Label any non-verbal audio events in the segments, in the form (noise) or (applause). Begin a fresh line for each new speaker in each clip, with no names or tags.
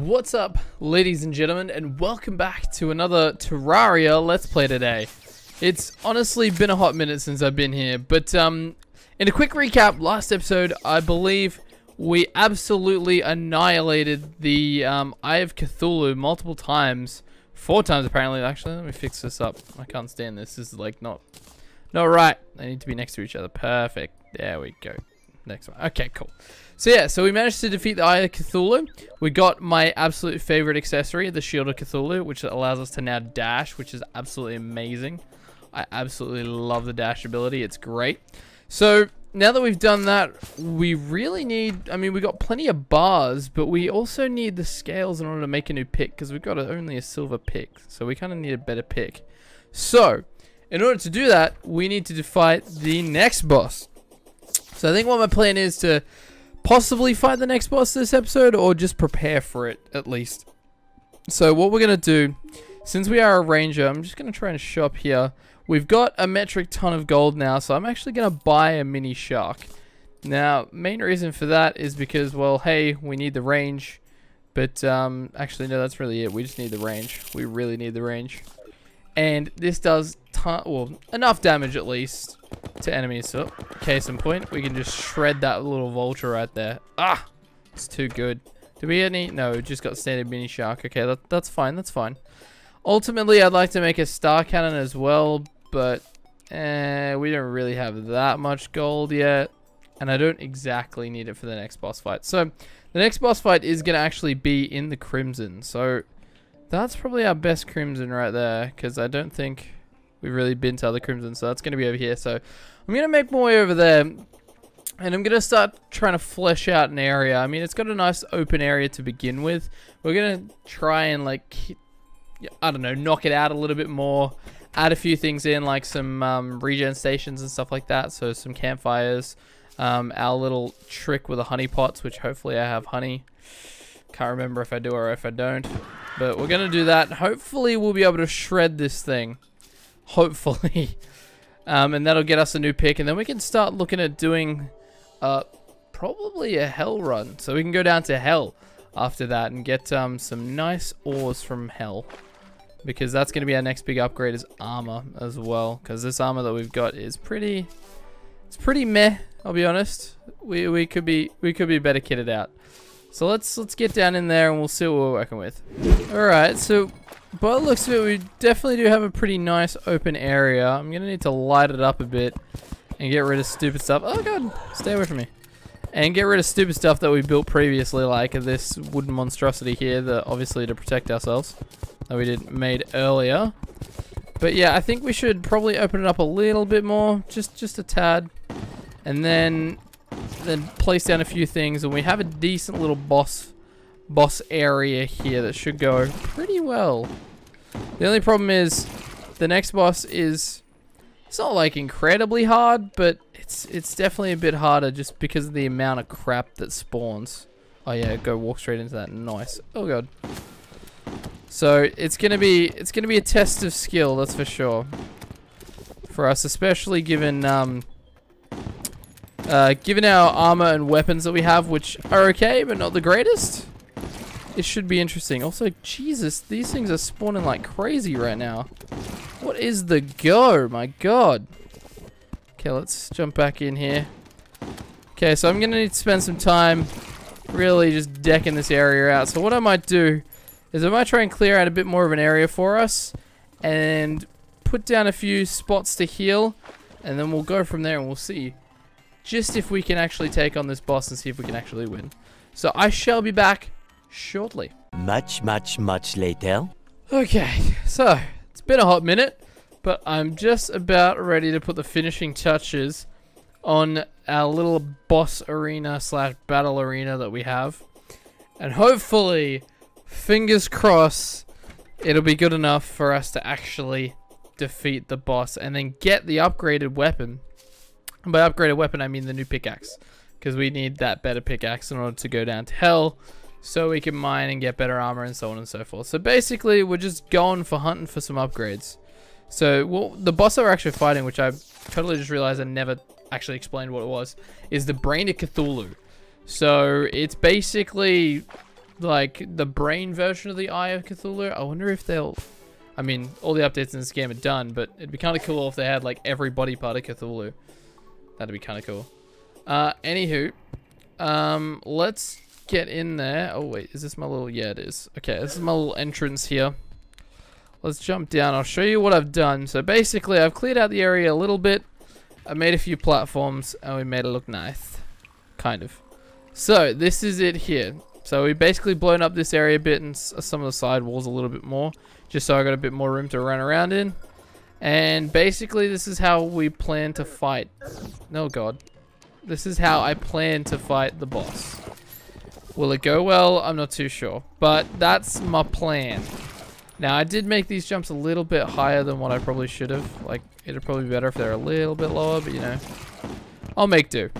What's up, ladies and gentlemen, and welcome back to another Terraria Let's Play today. It's honestly been a hot minute since I've been here, but um, in a quick recap, last episode, I believe we absolutely annihilated the um, Eye of Cthulhu multiple times. Four times, apparently. Actually, let me fix this up. I can't stand this. This is, like, not, not right. They need to be next to each other. Perfect. There we go. Next one. Okay, cool. So yeah, so we managed to defeat the Eye of Cthulhu. We got my absolute favorite accessory, the Shield of Cthulhu, which allows us to now dash, which is absolutely amazing. I absolutely love the dash ability. It's great. So now that we've done that, we really need, I mean, we got plenty of bars, but we also need the scales in order to make a new pick because we've got a, only a silver pick. So we kind of need a better pick. So in order to do that, we need to fight the next boss. So I think what my plan is to possibly fight the next boss this episode or just prepare for it at least. So what we're going to do, since we are a ranger, I'm just going to try and shop here. We've got a metric ton of gold now, so I'm actually going to buy a mini shark. Now, main reason for that is because, well, hey, we need the range. But, um, actually, no, that's really it. We just need the range. We really need the range. And this does, well, enough damage at least to enemies. So, case in point, we can just shred that little vulture right there. Ah! It's too good. Do we any? No, just got standard mini shark. Okay, that, that's fine. That's fine. Ultimately, I'd like to make a star cannon as well, but eh, we don't really have that much gold yet. And I don't exactly need it for the next boss fight. So, the next boss fight is going to actually be in the Crimson. So, that's probably our best Crimson right there, because I don't think we've really been to other Crimson. So, that's going to be over here. So, I'm going to make my way over there. And I'm going to start trying to flesh out an area. I mean, it's got a nice open area to begin with. We're going to try and, like, I don't know, knock it out a little bit more. Add a few things in, like some um, regen stations and stuff like that. So some campfires. Um, our little trick with the honey pots, which hopefully I have honey. Can't remember if I do or if I don't. But we're going to do that. Hopefully we'll be able to shred this thing. Hopefully. (laughs) Um, and that'll get us a new pick. And then we can start looking at doing uh, probably a hell run. So we can go down to hell after that and get um, some nice ores from hell. Because that's going to be our next big upgrade is armor as well. Because this armor that we've got is pretty... It's pretty meh, I'll be honest. We, we could be we could be better kitted out. So let's let's get down in there and we'll see what we're working with. Alright, so by the looks of it, we definitely do have a pretty nice open area. I'm going to need to light it up a bit and get rid of stupid stuff. Oh god, stay away from me. And get rid of stupid stuff that we built previously, like this wooden monstrosity here, that obviously to protect ourselves, that we did made earlier. But yeah, I think we should probably open it up a little bit more, just just a tad. And then then place down a few things and we have a decent little boss boss area here that should go pretty well. The only problem is the next boss is it's not like incredibly hard, but it's it's definitely a bit harder just because of the amount of crap that spawns. Oh yeah, go walk straight into that. Nice. Oh god. So it's gonna be it's gonna be a test of skill, that's for sure. For us, especially given um uh, given our armor and weapons that we have, which are okay, but not the greatest, it should be interesting. Also, Jesus, these things are spawning like crazy right now. What is the go? My god. Okay, let's jump back in here. Okay, so I'm going to need to spend some time really just decking this area out. So what I might do is I might try and clear out a bit more of an area for us and put down a few spots to heal and then we'll go from there and we'll see just if we can actually take on this boss and see if we can actually win. So I shall be back shortly.
Much, much, much later.
Okay, so it's been a hot minute, but I'm just about ready to put the finishing touches on our little boss arena slash battle arena that we have. And hopefully, fingers crossed, it'll be good enough for us to actually defeat the boss and then get the upgraded weapon and by upgraded weapon, I mean the new pickaxe. Because we need that better pickaxe in order to go down to hell. So we can mine and get better armor and so on and so forth. So basically, we're just going for hunting for some upgrades. So well, the boss that we're actually fighting, which I totally just realized I never actually explained what it was, is the Brain of Cthulhu. So it's basically like the brain version of the Eye of Cthulhu. I wonder if they'll. I mean, all the updates in this game are done, but it'd be kind of cool if they had like every body part of Cthulhu. That'd be kind of cool. Uh, anywho, um, let's get in there. Oh wait, is this my little? Yeah, it is. Okay, this is my little entrance here. Let's jump down. I'll show you what I've done. So basically, I've cleared out the area a little bit. I made a few platforms, and we made it look nice, kind of. So this is it here. So we basically blown up this area a bit and uh, some of the side walls a little bit more, just so I got a bit more room to run around in. And basically, this is how we plan to fight. No, oh God. This is how I plan to fight the boss. Will it go well? I'm not too sure. But that's my plan. Now, I did make these jumps a little bit higher than what I probably should have. Like, it'd probably be better if they're a little bit lower, but you know. I'll make do.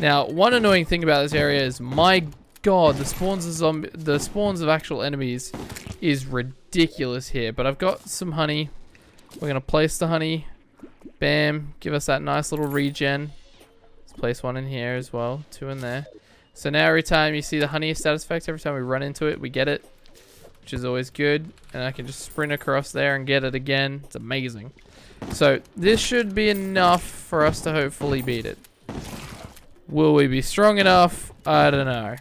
Now, one annoying thing about this area is, my god, the spawns of the spawns of actual enemies is ridiculous here. But I've got some honey. We're gonna place the honey. Bam, give us that nice little regen. Let's place one in here as well, two in there. So now every time you see the honey status effect, every time we run into it, we get it which is always good. And I can just sprint across there and get it again. It's amazing. So this should be enough for us to hopefully beat it. Will we be strong enough? I don't know.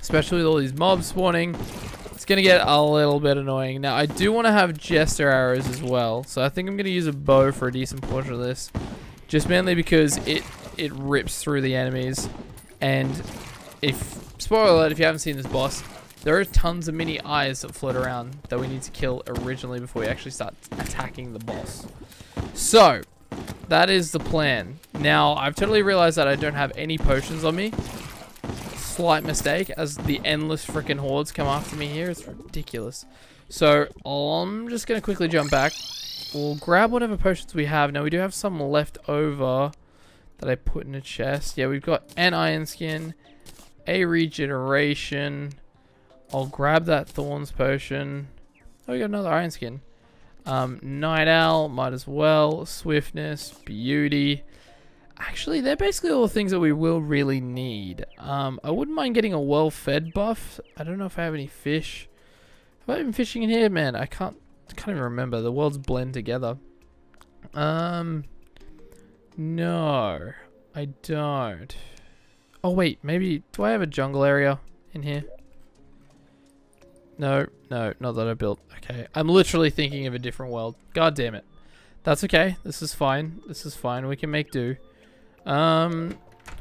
Especially with all these mobs spawning. It's going to get a little bit annoying. Now, I do want to have Jester arrows as well. So I think I'm going to use a bow for a decent portion of this. Just mainly because it, it rips through the enemies. And if... Spoiler alert, if you haven't seen this boss, there are tons of mini eyes that float around that we need to kill originally before we actually start attacking the boss. So, that is the plan. Now, I've totally realized that I don't have any potions on me. Slight mistake, as the endless freaking hordes come after me here. It's ridiculous. So, I'm just going to quickly jump back. We'll grab whatever potions we have. Now, we do have some left over that I put in a chest. Yeah, we've got an iron skin, a regeneration, I'll grab that Thorns potion. Oh, we got another Iron Skin. Um, Night Owl, might as well. Swiftness, Beauty. Actually, they're basically all things that we will really need. Um, I wouldn't mind getting a well-fed buff. I don't know if I have any fish. Have I been fishing in here? Man, I can't, can't even remember. The worlds blend together. Um, no, I don't. Oh, wait, maybe, do I have a jungle area in here? No, no, not that I built. Okay, I'm literally thinking of a different world. God damn it. That's okay. This is fine. This is fine. We can make do. Um,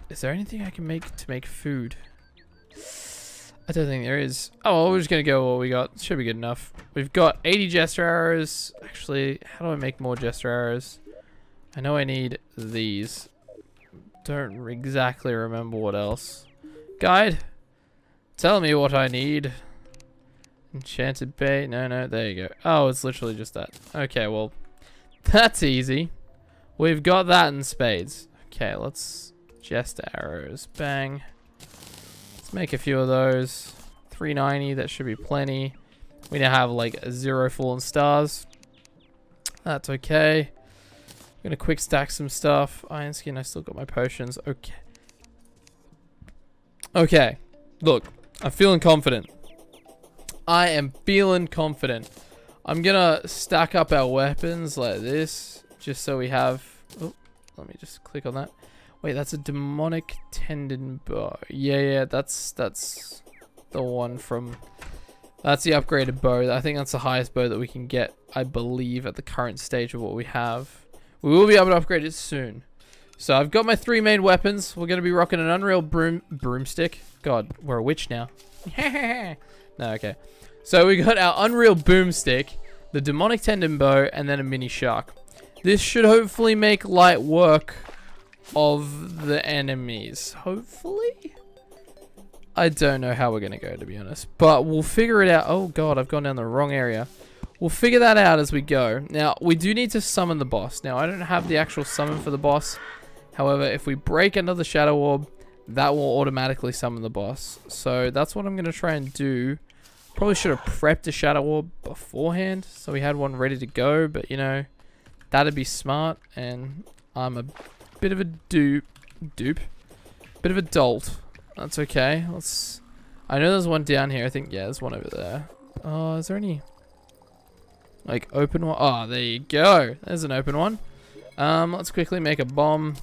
is there anything I can make to make food? I don't think there is. Oh, we're just going to go what we got. Should be good enough. We've got 80 Jester arrows. Actually, how do I make more Jester arrows? I know I need these. Don't exactly remember what else. Guide, tell me what I need. Enchanted bait. No, no, there you go. Oh, it's literally just that. Okay, well, (laughs) that's easy. We've got that in spades. Okay, let's just arrows. Bang. Let's make a few of those. 390, that should be plenty. We now have like zero fallen stars. That's okay. I'm gonna quick stack some stuff. Iron skin, I still got my potions. Okay. Okay. Look, I'm feeling confident. I am feeling confident. I'm gonna stack up our weapons like this, just so we have... Oh, let me just click on that. Wait, that's a demonic tendon bow. Yeah, yeah, that's that's the one from... That's the upgraded bow. I think that's the highest bow that we can get, I believe, at the current stage of what we have. We will be able to upgrade it soon. So I've got my three main weapons. We're going to be rocking an Unreal broom broomstick. God, we're a witch now. (laughs) no, okay. So we got our Unreal Boomstick, the Demonic Tendon Bow, and then a Mini Shark. This should hopefully make light work of the enemies. Hopefully? I don't know how we're going to go, to be honest. But we'll figure it out. Oh, God, I've gone down the wrong area. We'll figure that out as we go. Now, we do need to summon the boss. Now, I don't have the actual summon for the boss. However, if we break another Shadow Orb, that will automatically summon the boss. So that's what I'm going to try and do. Probably should have prepped a Shadow Orb beforehand, so we had one ready to go, but you know, that'd be smart, and I'm a bit of a dupe, dupe, bit of a dolt. That's okay. Let's I know there's one down here. I think, yeah, there's one over there. Oh, is there any, like, open one? Oh, there you go. There's an open one. Um, let's quickly make a bomb.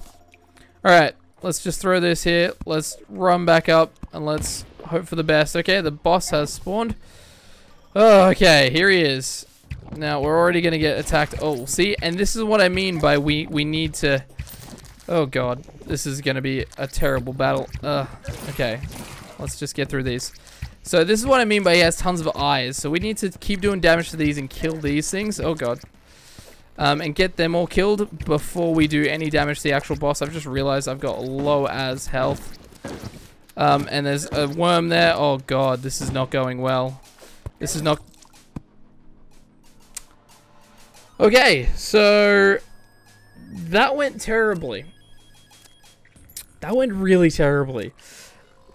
Alright, let's just throw this here. Let's run back up, and let's hope for the best. Okay, the boss has spawned. Oh, okay, here he is. Now, we're already going to get attacked. Oh, see? And this is what I mean by we, we need to... Oh, God. This is going to be a terrible battle. Uh, okay. Let's just get through these. So this is what I mean by he has tons of eyes. So we need to keep doing damage to these and kill these things. Oh, God. Um, and get them all killed before we do any damage to the actual boss. I've just realized I've got low as health. Um, and there's a worm there. Oh, God. This is not going well. This is not Okay, so that went terribly. That went really terribly.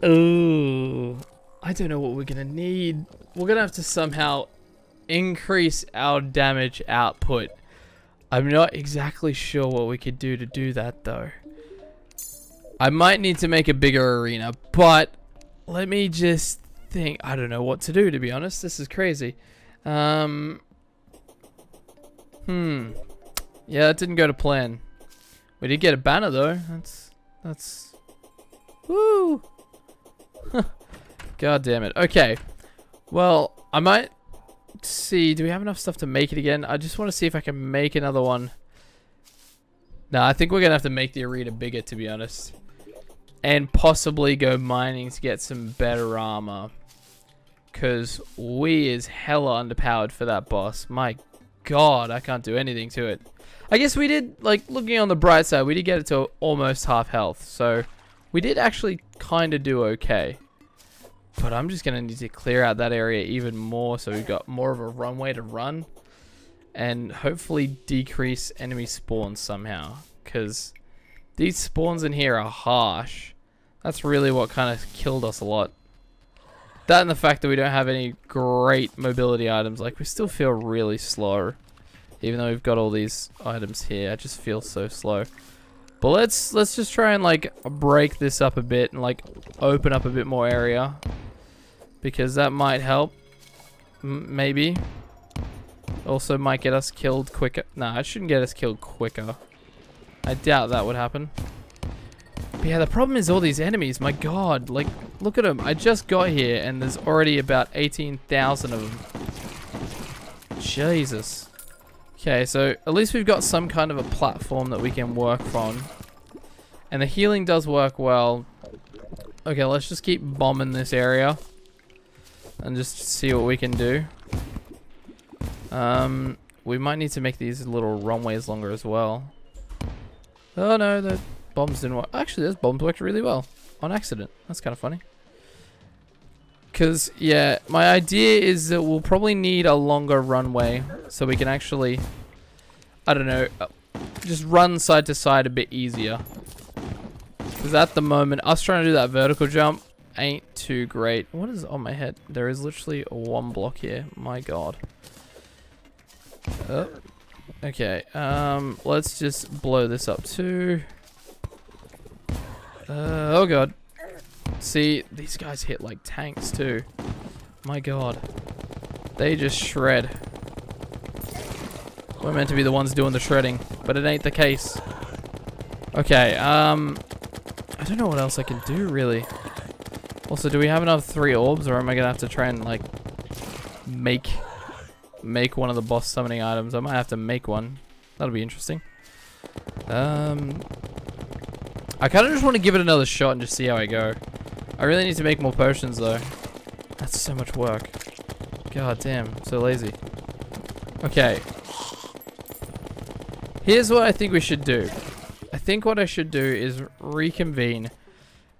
Oh, I don't know what we're gonna need. We're gonna have to somehow increase our damage output. I'm not exactly sure what we could do to do that though. I might need to make a bigger arena, but let me just think. I don't know what to do to be honest. This is crazy. Um, Hmm. Yeah, that didn't go to plan. We did get a banner though. That's that's Woo! (laughs) God damn it. Okay. Well, I might see. Do we have enough stuff to make it again? I just want to see if I can make another one. No, I think we're going to have to make the arena bigger, to be honest. And possibly go mining to get some better armor. Because we is hella underpowered for that boss. My god, I can't do anything to it. I guess we did, like, looking on the bright side, we did get it to almost half health. So, we did actually kind of do okay. But I'm just going to need to clear out that area even more so we've got more of a runway to run. And hopefully decrease enemy spawns somehow. Because these spawns in here are harsh. That's really what kind of killed us a lot. That and the fact that we don't have any great mobility items. Like, we still feel really slow. Even though we've got all these items here. I just feel so slow. But let's let's just try and, like, break this up a bit. And, like, open up a bit more area. Because that might help. M maybe. Also might get us killed quicker. Nah, it shouldn't get us killed quicker. I doubt that would happen. But yeah, the problem is all these enemies. My god, like, look at them. I just got here and there's already about 18,000 of them. Jesus. Okay, so at least we've got some kind of a platform that we can work from. And the healing does work well. Okay, let's just keep bombing this area. And just see what we can do. Um, we might need to make these little runways longer as well. Oh no, the bombs didn't work. Actually, those bombs worked really well. On accident. That's kind of funny. Because, yeah, my idea is that we'll probably need a longer runway. So we can actually, I don't know, uh, just run side to side a bit easier. Because at the moment, us trying to do that vertical jump ain't too great. What is on my head? There is literally one block here. My god. Oh. Okay, um, let's just blow this up too. Uh, oh god. See, these guys hit like tanks too. My god. They just shred. We're meant to be the ones doing the shredding, but it ain't the case. Okay, um... I don't know what else I can do, really. Also, do we have enough three orbs, or am I gonna have to try and, like, make make one of the boss summoning items? I might have to make one. That'll be interesting. Um, I kind of just want to give it another shot and just see how I go. I really need to make more potions though. That's so much work. God damn, so lazy. Okay. Here's what I think we should do. I think what I should do is reconvene.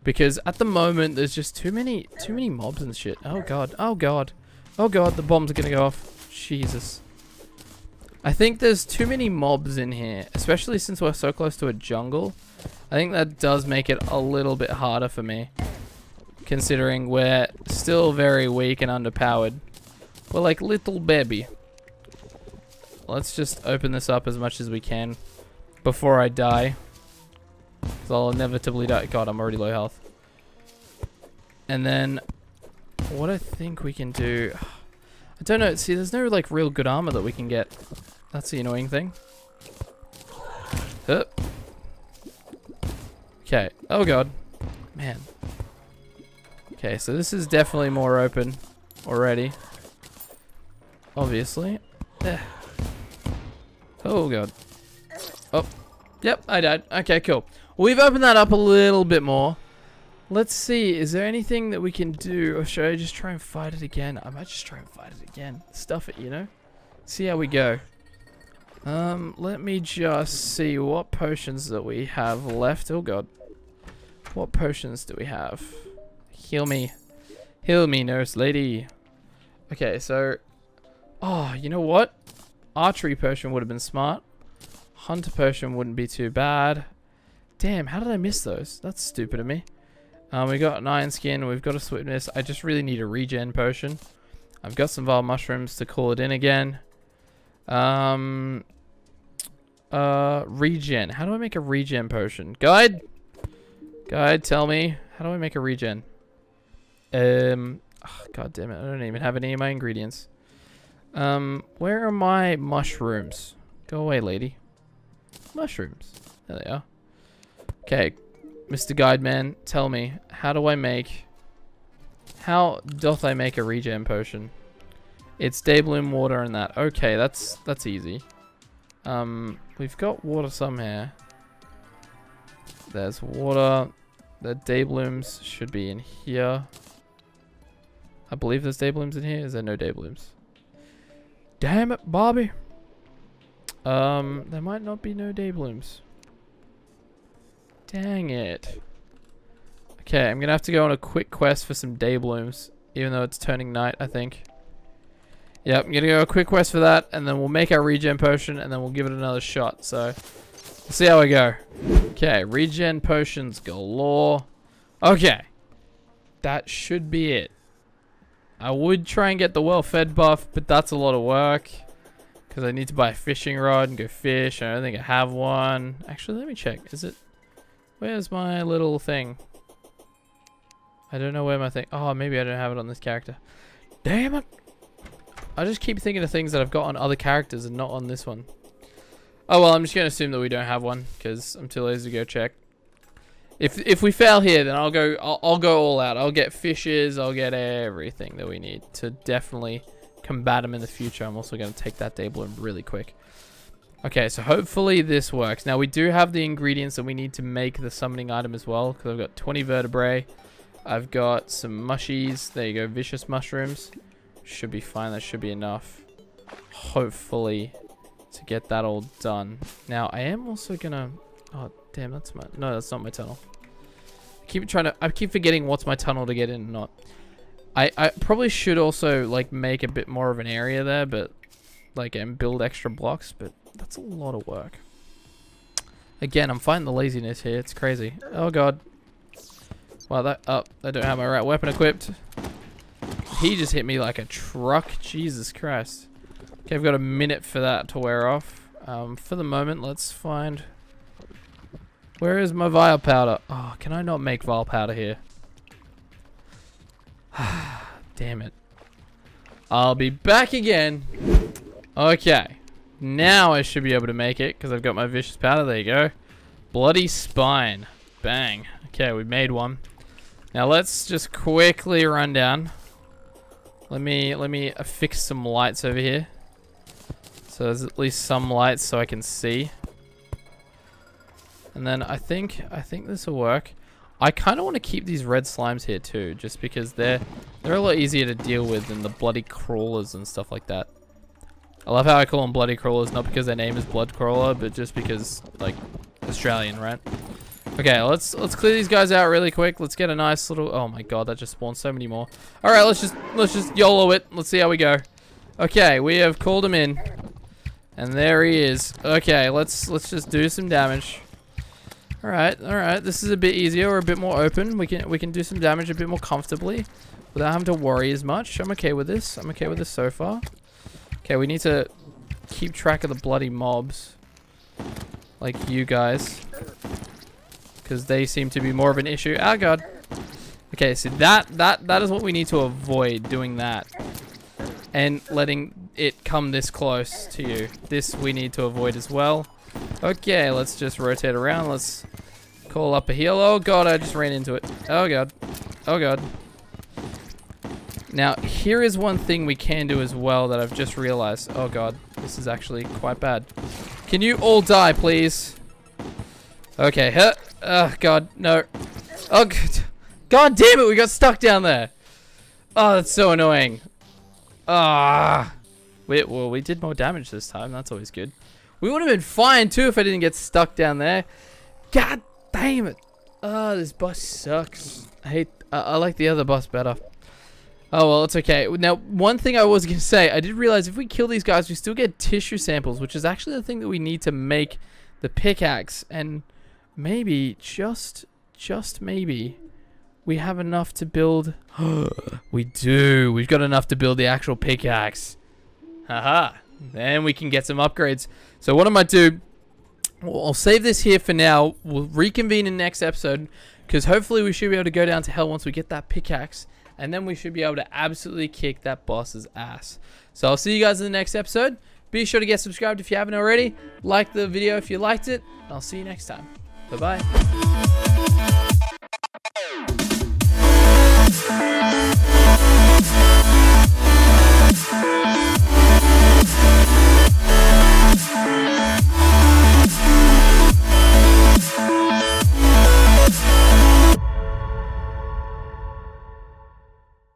Because at the moment, there's just too many, too many mobs and shit. Oh god, oh god. Oh god, the bombs are gonna go off. Jesus. I think there's too many mobs in here, especially since we're so close to a jungle. I think that does make it a little bit harder for me. Considering we're still very weak and underpowered. We're like little baby. Let's just open this up as much as we can before I die. Because I'll inevitably die. God, I'm already low health. And then What I think we can do... I don't know. See, there's no, like, real good armor that we can get. That's the annoying thing. Uh. Okay. Oh, God. Man. Okay, so this is definitely more open already. Obviously. Eh. Oh, God. Oh. Yep, I died. Okay, cool. We've opened that up a little bit more. Let's see, is there anything that we can do? Or should I just try and fight it again? I might just try and fight it again. Stuff it, you know? See how we go. Um, let me just see what potions that we have left. Oh god. What potions do we have? Heal me. Heal me, nurse lady. Okay, so... Oh, you know what? Archery potion would have been smart. Hunter potion wouldn't be too bad. Damn, how did I miss those? That's stupid of me. Um, we got an iron skin. We've got a swiftness. I just really need a regen potion. I've got some vile mushrooms to call it in again. Um, uh, regen. How do I make a regen potion? Guide? Guide, tell me. How do I make a regen? Um, oh, god damn it. I don't even have any of my ingredients. Um, where are my mushrooms? Go away, lady. Mushrooms. There they are. Okay, Mr. Guide Man, tell me, how do I make... How doth I make a regen potion? It's day bloom water and that. Okay, that's that's easy. Um, we've got water somewhere. There's water. The day blooms should be in here. I believe there's day blooms in here. Is there no day blooms? Damn it, Bobby. Um, there might not be no day blooms. Dang it. Okay, I'm gonna have to go on a quick quest for some day blooms, even though it's turning night, I think. Yep, I'm gonna go a quick quest for that, and then we'll make our regen potion, and then we'll give it another shot. So, we'll see how we go. Okay, regen potions galore. Okay, that should be it. I would try and get the well-fed buff, but that's a lot of work. Because I need to buy a fishing rod and go fish. I don't think I have one. Actually, let me check. Is it Where's my little thing? I don't know where my thing... Oh, maybe I don't have it on this character. Damn it! I just keep thinking of things that I've got on other characters and not on this one. Oh, well, I'm just going to assume that we don't have one because I'm too lazy to go check. If if we fail here, then I'll go I'll, I'll go all out. I'll get fishes. I'll get everything that we need to definitely combat them in the future. I'm also going to take that Daybloom really quick. Okay, so hopefully this works. Now, we do have the ingredients that we need to make the summoning item as well, because I've got 20 vertebrae. I've got some mushies. There you go, vicious mushrooms. Should be fine. That should be enough. Hopefully, to get that all done. Now, I am also gonna... Oh, damn, that's my... No, that's not my tunnel. I keep trying to... I keep forgetting what's my tunnel to get in and not. I, I probably should also, like, make a bit more of an area there, but... Like, and build extra blocks, but that's a lot of work. Again, I'm fighting the laziness here. It's crazy. Oh, God. Wow, that... Oh, I don't have my right weapon equipped. He just hit me like a truck. Jesus Christ. Okay, I've got a minute for that to wear off. Um, for the moment, let's find... Where is my vile powder? Oh, can I not make vile powder here? (sighs) Damn it. I'll be back again. Okay. Now I should be able to make it because I've got my vicious powder. There you go. Bloody spine. Bang. Okay, we made one. Now let's just quickly run down. Let me let me affix some lights over here. So there's at least some lights so I can see. And then I think I think this will work. I kind of want to keep these red slimes here too, just because they're they're a lot easier to deal with than the bloody crawlers and stuff like that. I love how I call them bloody crawlers, not because their name is blood crawler, but just because, like, Australian, right? Okay, let's let's clear these guys out really quick. Let's get a nice little. Oh my god, that just spawned so many more. All right, let's just let's just YOLO it. Let's see how we go. Okay, we have called him in, and there he is. Okay, let's let's just do some damage. All right, all right. This is a bit easier We're a bit more open. We can we can do some damage a bit more comfortably without having to worry as much. I'm okay with this. I'm okay with this so far. Okay, we need to keep track of the bloody mobs. Like you guys. Because they seem to be more of an issue. Oh god. Okay, so that that that is what we need to avoid doing that. And letting it come this close to you. This we need to avoid as well. Okay, let's just rotate around. Let's call up a heal. Oh god, I just ran into it. Oh god. Oh god. Now, here is one thing we can do as well that I've just realized. Oh god, this is actually quite bad. Can you all die, please? Okay, huh? Oh god, no. Oh god. God damn it, we got stuck down there. Oh, that's so annoying. Ah. Well, we did more damage this time. That's always good. We would have been fine, too, if I didn't get stuck down there. God damn it. Oh, this boss sucks. I hate... Uh, I like the other boss better. Oh, well, it's okay. Now, one thing I was going to say, I did realize if we kill these guys, we still get tissue samples, which is actually the thing that we need to make the pickaxe. And maybe, just, just maybe, we have enough to build... (gasps) we do. We've got enough to build the actual pickaxe. Haha. Then we can get some upgrades. So what I might do, I'll save this here for now. We'll reconvene in next episode because hopefully we should be able to go down to hell once we get that pickaxe. And then we should be able to absolutely kick that boss's ass. So I'll see you guys in the next episode. Be sure to get subscribed if you haven't already. Like the video if you liked it. I'll see you next time. Bye-bye. Yeah.